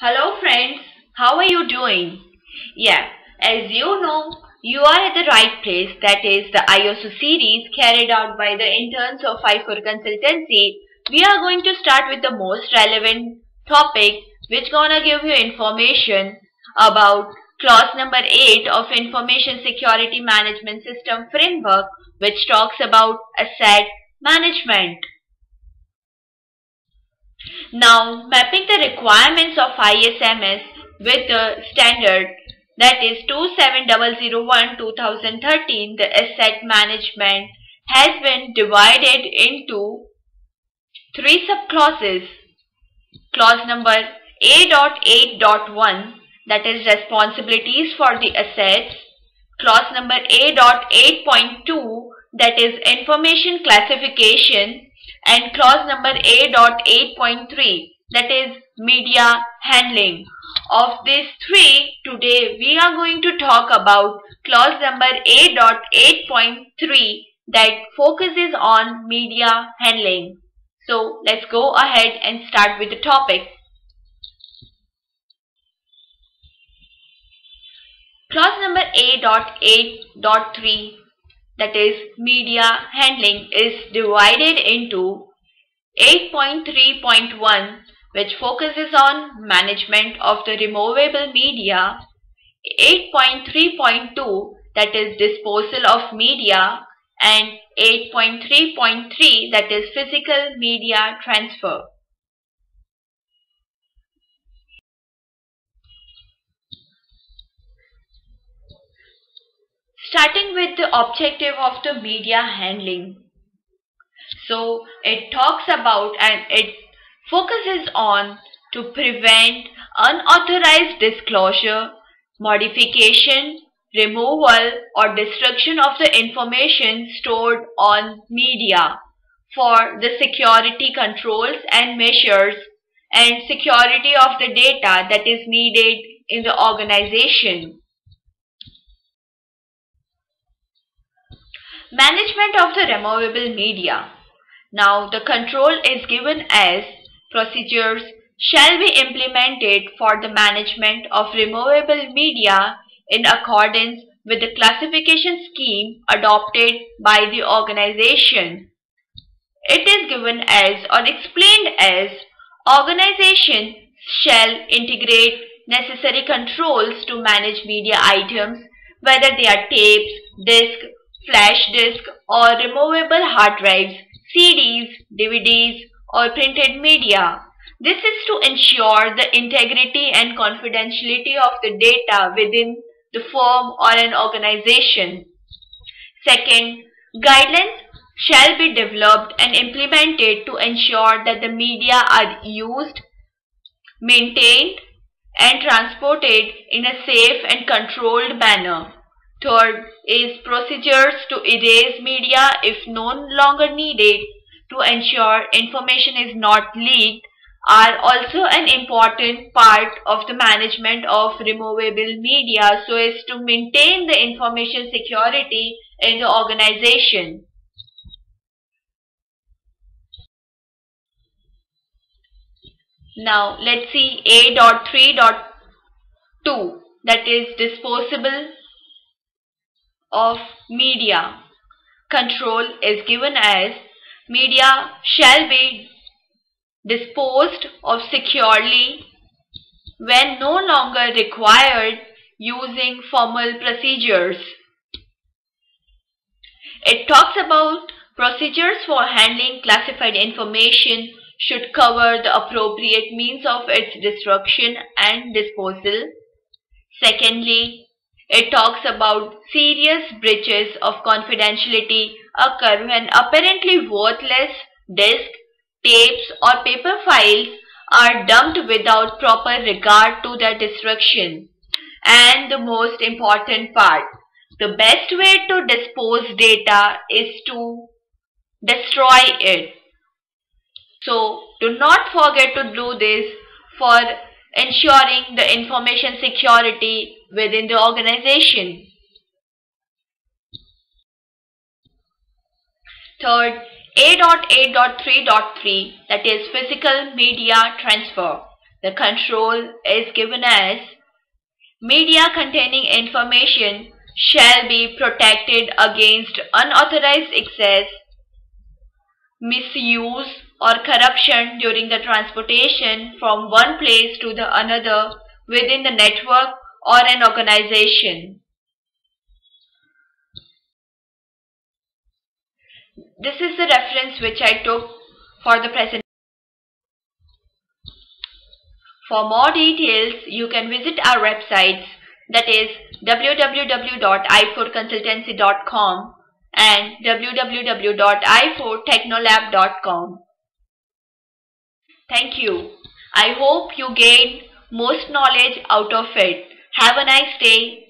Hello friends, how are you doing? Yeah, as you know, you are at the right place that is the ISO series carried out by the interns of iFour Consultancy. We are going to start with the most relevant topic which gonna give you information about clause number 8 of Information Security Management System Framework which talks about asset management. Now, mapping the requirements of ISMS with the standard that is 27001-2013, the asset management has been divided into three subclauses. Clause number A.8.1 that is responsibilities for the assets. Clause number A.8.2 that is information classification and clause number A.8.3 that is media handling. Of these three, today we are going to talk about clause number A.8.3 that focuses on media handling. So let's go ahead and start with the topic. Clause number A.8.3 that is media handling is divided into 8.3.1 which focuses on management of the removable media 8.3.2 that is disposal of media and 8.3.3 that is physical media transfer. Starting with the objective of the media handling. So it talks about and it focuses on to prevent unauthorized disclosure, modification, removal or destruction of the information stored on media for the security controls and measures and security of the data that is needed in the organization. Management of the removable media. Now the control is given as procedures shall be implemented for the management of removable media in accordance with the classification scheme adopted by the organization. It is given as or explained as organization shall integrate necessary controls to manage media items whether they are tapes, disk, flash disk or removable hard drives, CDs, DVDs or printed media. This is to ensure the integrity and confidentiality of the data within the firm or an organization. Second, guidelines shall be developed and implemented to ensure that the media are used, maintained and transported in a safe and controlled manner. Third is procedures to erase media if no longer needed to ensure information is not leaked are also an important part of the management of removable media so as to maintain the information security in the organization. Now let's see A.3.2 that is disposable of media. Control is given as media shall be disposed of securely when no longer required using formal procedures. It talks about procedures for handling classified information should cover the appropriate means of its destruction and disposal. Secondly, it talks about serious breaches of confidentiality occur when apparently worthless disk, tapes or paper files are dumped without proper regard to their destruction. And the most important part, the best way to dispose data is to destroy it. So do not forget to do this for ensuring the information security within the organization. Third, A.8.3.3 that is physical media transfer. the control is given as media containing information shall be protected against unauthorized access, misuse or corruption during the transportation from one place to the another within the network or an organization. This is the reference which I took for the presentation. For more details, you can visit our websites that is www.i4consultancy.com and www.i4technolab.com. Thank you. I hope you gain most knowledge out of it. Have a nice day.